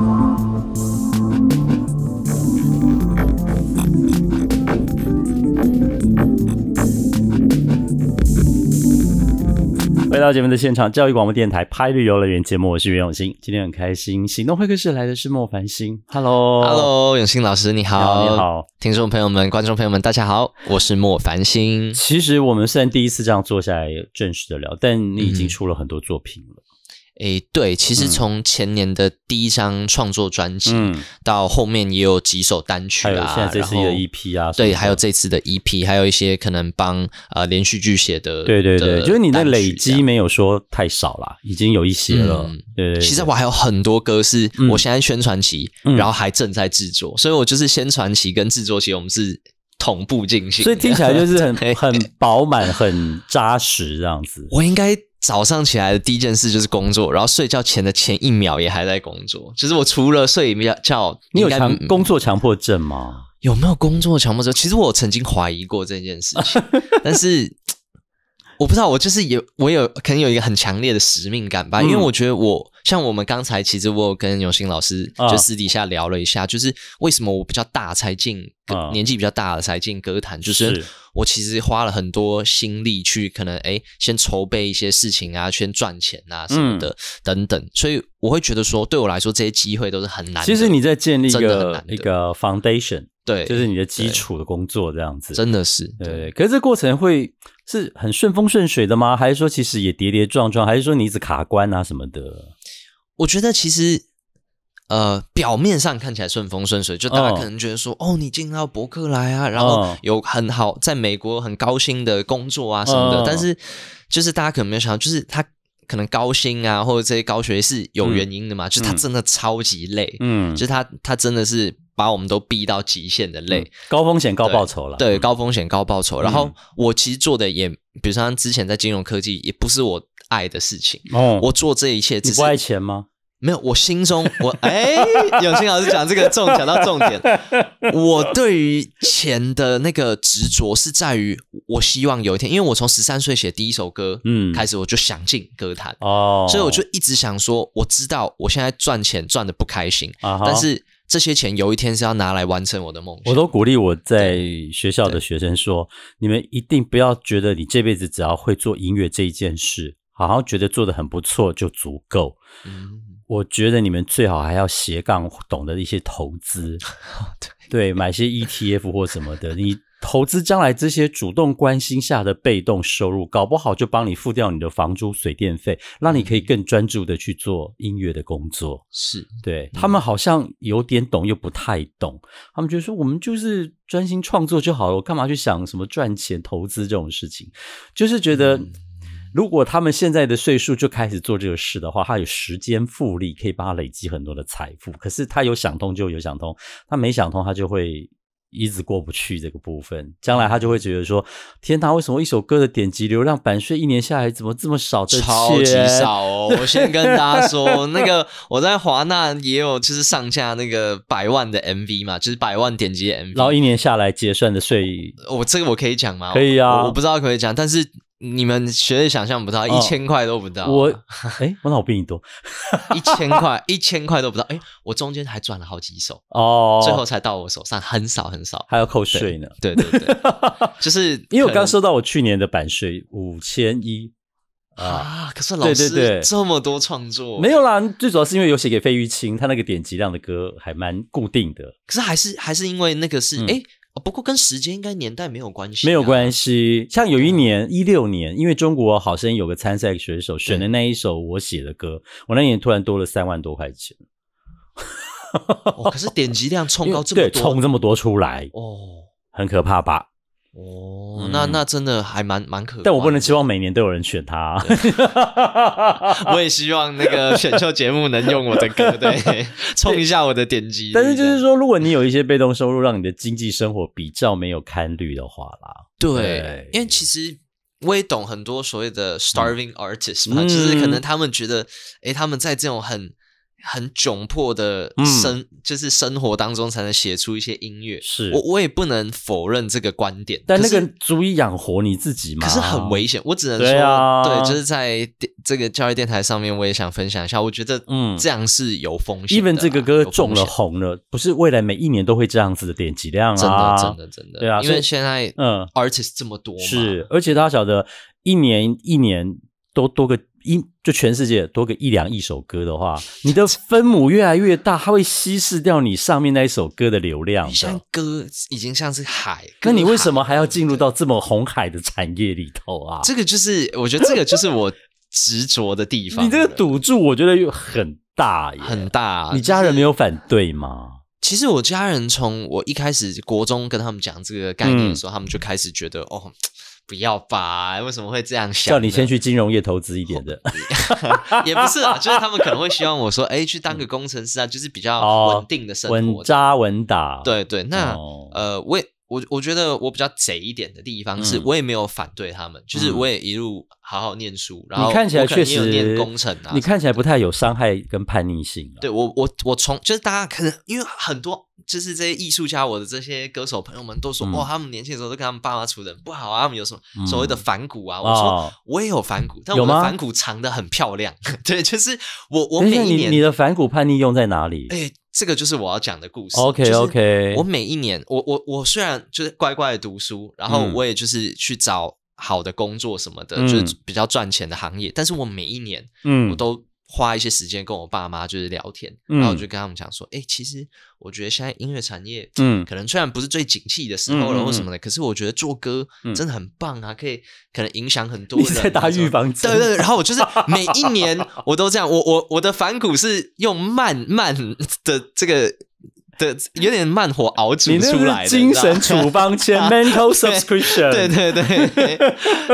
回到节目的现场，教育广播电台拍绿游乐园节目，我是袁永新。今天很开心，行动会客室来的是莫凡星。Hello，Hello，永新老师你好，你好，听众朋友们、观众朋友们，大家好，我是莫凡星。其实我们虽然第一次这样坐下来正式的聊，但你已经出了很多作品了。诶，对，其实从前年的第一张创作专辑，到后面也有几首单曲啊，现在这次的 EP 啊，对，还有这次的 EP，还有一些可能帮呃连续剧写的，对对对，就是你的累积没有说太少啦，已经有一些了。对，其实我还有很多歌是我现在宣传期，然后还正在制作，所以我就是宣传期跟制作期我们是同步进行，所以听起来就是很 很饱满、很扎实这样子。我应该。早上起来的第一件事就是工作，然后睡觉前的前一秒也还在工作。其实我除了睡觉，你有强工作强迫症吗？有没有工作强迫症？其实我曾经怀疑过这件事情，但是我不知道，我就是有我有可能有一个很强烈的使命感吧。因为我觉得我像我们刚才其实我有跟永新老师就私底下聊了一下，就是为什么我比较大才进，年纪比较大的才进歌坛，就是。我其实花了很多心力去，可能哎，先筹备一些事情啊，先赚钱啊什么的等等，所以我会觉得说，对我来说这些机会都是很难。其实你在建立一个一个 foundation，对，就是你的基础的工作这样子，真的是对。可是这过程会是很顺风顺水的吗？还是说其实也跌跌撞撞？还是说你一直卡关啊什么的？我觉得其实。呃，表面上看起来顺风顺水，就大家可能觉得说，哦，你进到博客来啊，然后有很好在美国很高薪的工作啊什么的。但是，就是大家可能没有想到，就是他可能高薪啊，或者这些高学历是有原因的嘛，就是他真的超级累，嗯，就是他他真的是把我们都逼到极限的累，高风险高报酬了，对，高风险高报酬。然后我其实做的也，比如说之前在金融科技，也不是我爱的事情，哦，我做这一切，你不爱钱吗？没有，我心中我 哎，永清老师讲这个重讲到重点，我对于钱的那个执着是在于，我希望有一天，因为我从十三岁写第一首歌，嗯，开始我就想进歌坛哦，所以我就一直想说，我知道我现在赚钱赚的不开心，但是这些钱有一天是要拿来完成我的梦想。我都鼓励我在学校的学生说，你们一定不要觉得你这辈子只要会做音乐这一件事，好好觉得做的很不错就足够。嗯。我觉得你们最好还要斜杠懂得一些投资，对，买些 ETF 或什么的。你投资将来这些主动关心下的被动收入，搞不好就帮你付掉你的房租、水电费，让你可以更专注的去做音乐的工作。是对他们好像有点懂又不太懂，他们觉得说我们就是专心创作就好了，我干嘛去想什么赚钱、投资这种事情？就是觉得。如果他们现在的岁数就开始做这个事的话，他有时间复利，可以帮他累积很多的财富。可是他有想通就有想通，他没想通，他就会一直过不去这个部分。将来他就会觉得说：“天哪，为什么一首歌的点击流量版税一年下来怎么这么少？超级少哦！” 我先跟大家说，那个我在华纳也有就是上架那个百万的 MV 嘛，就是百万点击的 MV，然后一年下来结算的税，我这个我可以讲吗？可以啊，我不知道可不可以讲，但是。你们绝对想象不到，一千块都不到。我，哎，我那我比你多，一千块，一千块都不到。哎，我中间还转了好几手哦，最后才到我手上，很少很少，还要扣税呢。对对对，就是因为我刚收到我去年的版税五千一啊。可是老师这么多创作没有啦，最主要是因为有写给费玉清，他那个点击量的歌还蛮固定的。可是还是还是因为那个是哎。不过跟时间应该年代没有关系，没有关系。像有一年一六年，因为中国好声音有个参赛选手选的那一首我写的歌，我那年突然多了三万多块钱。可是点击量冲高这么多，冲这么多出来哦，很可怕吧？哦，那那真的还蛮蛮可，但我不能期望每年都有人选他。我也希望那个选秀节目能用我的歌，对，冲一下我的点击。但是就是说，如果你有一些被动收入，让你的经济生活比较没有堪虑的话啦，对，因为其实我也懂很多所谓的 starving artist 嘛，就是可能他们觉得，哎，他们在这种很很窘迫的嗯生，就是生活当中才能写出一些音乐。是我我也不能否认这个观点，但那个足以养活你自己吗？可是很危险。我只能说，对啊对，就是在电这个教育电台上面，我也想分享一下，我觉得嗯这样是有风险的啦。even 这个歌中了红了，不是未来每一年都会这样子的点击量啊真啊，的真的真的，对啊因为现在嗯 artist 这么多嘛，是，而且大家晓得，一年一年都多个一，就全世界多个一两亿首歌的话，你的分母越来越大，它会稀释掉你上面那一首歌的流量的。歌已经像是海，那你为什么还要进入到这么红海的产业里头啊？这个就是我觉得这个就是我执着的地方了。你这个赌注，我觉得又很大耶，很大啊，你家人没有？有反对吗？其实我家人从我一开始国中跟他们讲这个概念的时候，他们就开始觉得哦，不要吧，为什么会这样想？叫你先去金融业投资一点的，也不是啊，就是他们可能会希望我说，哎，去当个工程师啊，就是比较哦稳定的生活稳活。扎稳打。，对对，那、哦呃，我也我我觉得我比较贼一点的地方是，嗯我也没有反对他们，就是嗯我也一路好好念书，然后你看起来确实念工程啊，你看起来不太有伤害跟叛逆性啊。对我我我从就是大家可能因为很多就是这些艺术家，我的这些歌手朋友们都说，嗯哇，他们年轻的时候都跟他们爸妈处的很不好啊，他们有什么嗯所谓的反骨啊？我哦说我也有反骨，但我的反骨藏的很漂亮。对，就是我我每一年你你的反骨叛逆用在哪里哎、这个就是我要讲的故事。？OK OK，我每一年，我我我虽然就是乖乖的读书，然后嗯我也就是去找好的工作什么的，嗯就是比较赚钱的行业，但是我每一年嗯我都花一些时间跟我爸妈就是聊天，嗯。然后我就跟他们讲说，哎、其实我觉得现在音乐产业，嗯。可能虽然不是最景气的时候了或什么的，可是我觉得做歌嗯。真的很棒啊，可以可能影响很多你人。在打预防针对对对，然后我就是 每一年我都这样，我我我的反骨是用慢慢的这个的有点慢火熬煮出来的，精神处方签 mental 对 subscription，对对对，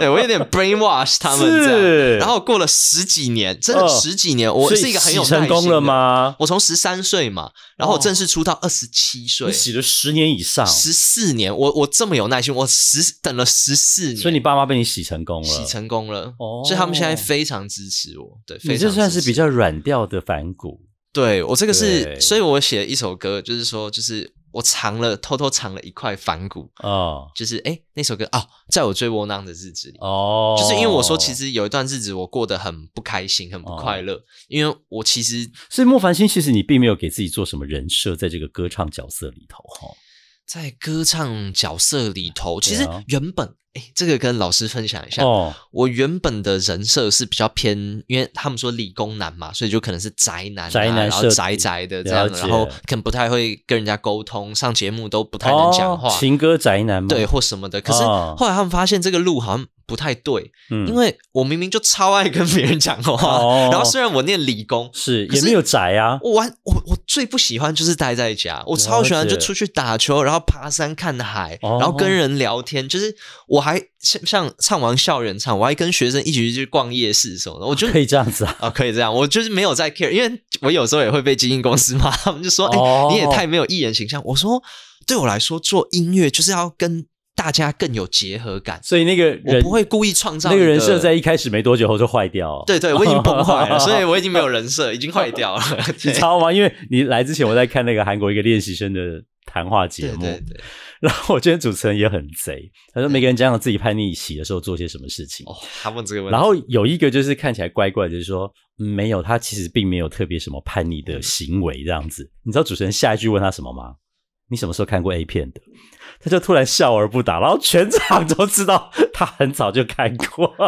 对我有点 brainwash 他们这是样，然后过了十几年，真的哦十几年，我是一个很有成耐心的功了？吗？我从十三岁嘛，然后正式出道二十七岁你，洗了十年以上，十四年，我我这么有耐心，我十等了十四年，所以你爸妈被你洗成功了，洗成功了，哦所以他们现在非常支持我，对，非你常这算是比较软调的反骨。对我这个是，所以我写了一首歌，就是说，就是我藏了偷偷藏了一块反骨，哦。就是哎那首歌哦，在我最窝囊的日子里。哦，就是因为我说，其实有一段日子我过得很不开心，很不快乐，哦因为我其实。所以莫凡星其实你并没有给自己做什么人设，在这个歌唱角色里头哈。在歌唱角色里头，其实原本哎，这个跟老师分享一下，哦，我原本的人设是比较偏，因为他们说理工男嘛，所以就可能是宅男、啊，宅男然后宅宅的这样，然后可能不太会跟人家沟通，上节目都不太能讲话，哦情歌宅男嘛？对，或什么的。可是哦后来他们发现这个路好像不太对，嗯因为我明明就超爱跟别人讲话，哦然后虽然我念理工。是是也没有宅啊。我玩我我最不喜欢就是待在家，我超喜欢就出去打球，然后爬山看海，哦然后跟人聊天。就是我还像像唱完校园唱，我还跟学生一起去逛夜市什么的。我觉得可以这样子啊？啊，可以这样，我就是没有在 care，因为我有时候也会被经纪公司骂，他们就说：“哎、哦你也太没有艺人形象。”我说：“对我来说，做音乐就是要跟大家更有结合感，所以那个人我不会故意创造那个人设在一开始没多久后就坏掉。，对对，我已经崩坏了，所以我已经没有人设，已经坏掉了。你对知道吗？因为你来之前我在看那个韩国一个练习生的谈话节目，对对对，然后我觉得主持人也很贼，他说每个人讲讲自己叛逆期的时候做些什么事情。哦，他问这个问题，然后有一个就是看起来怪怪的，就是说、嗯没有，他其实并没有特别什么叛逆的行为这样子。你知道主持人下一句问他什么吗？你什么时候看过 A 片的？他就突然笑而不答，然后全场都知道他很早就看过。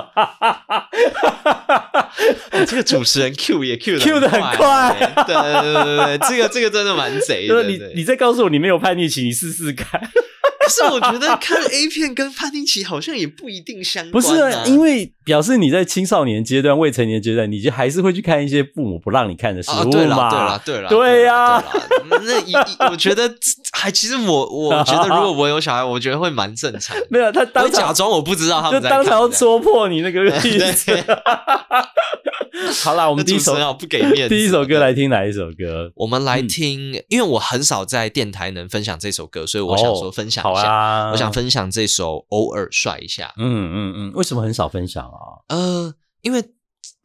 哦这个主持人 Q 也 Q 的 Q 的很快对对对对对，这个这个真的蛮贼的。就是你你再告诉我你没有叛逆期，你试试看。可是我觉得看 A 片跟叛逆期好像也不一定相关不、是、啊，因为表示你在青少年阶段、未成年阶段，你就还是会去看一些父母不让你看的事啊，物对啦，嘛。对啦，对啦，对呀对啦对啦那一一我觉得还其实我我觉得如果我有小孩，我觉得会蛮正常。没有他当假装我不知道他就们在看当场要戳破你那个意思。好啦，我们第一首主持人好不给面子。第一首歌来听哪一首歌？我们来听，因为我很少在电台能分享这首歌，所以我想说分享好一下。啊，我想分享这首《偶尔帅一下》。嗯嗯嗯，为什么很少分享啊？呃，因为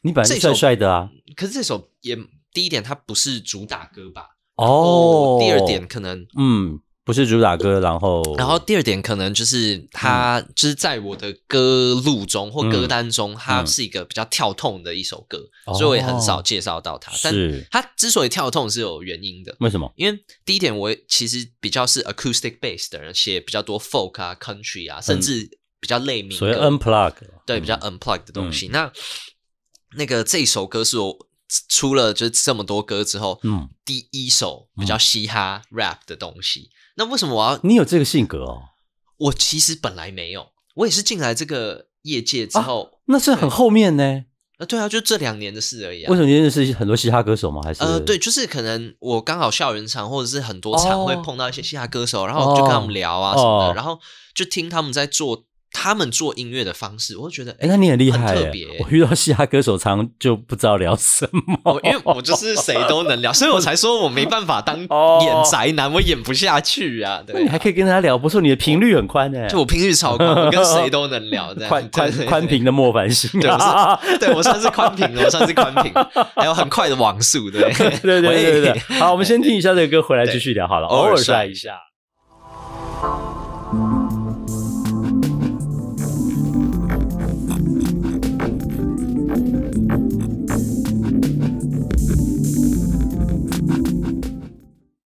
你本来就帅帅的啊，可是这首也第一点它不是主打歌吧，哦，第二点可能。嗯，不是主打歌，然后然后第二点可能就是它就是在我的歌路中或歌单中，它是一个比较跳痛的一首歌，所以我也很少介绍到它。但是。它之所以跳痛是有原因的，为什么？因为第一点我其实比较是 acoustic bass 的人，写比较多 folk 啊、country 啊，甚至比较类民所以，unplug，对，比较 unplugged 的东西。那那个这首歌是我出了就是这么多歌之后，嗯，第一首比较嘻哈 rap 的东西。那为什么我要？你有这个性格哦，我其实本来没有，我也是进来这个业界之后，那是很后面呢。啊，对啊，就这两年的事而已啊为。什么你认识很多嘻哈歌手吗？还是呃，对，就是可能我刚好校园场或者是很多场哦会碰到一些嘻哈歌手，然后就跟他们聊啊什么的，哦然后就听他们在做他们做音乐的方式，我就觉得，哎，那你很厉害特别我遇到嘻哈歌手常就不知道聊什么。我，因为我就是谁都能聊，所以我才说我没办法当哦。演宅男，我演不下去啊。对。你还可以跟他聊，不错，你的频率很宽呢，就我频率超宽，我跟谁都能聊，这样。宽宽宽频的莫凡星，对，我是，对我算是宽屏，我算是宽屏，还有很快的网速，对。对对对对对。好，我们先听一下这个歌，回来继续聊好了，偶尔帅一下。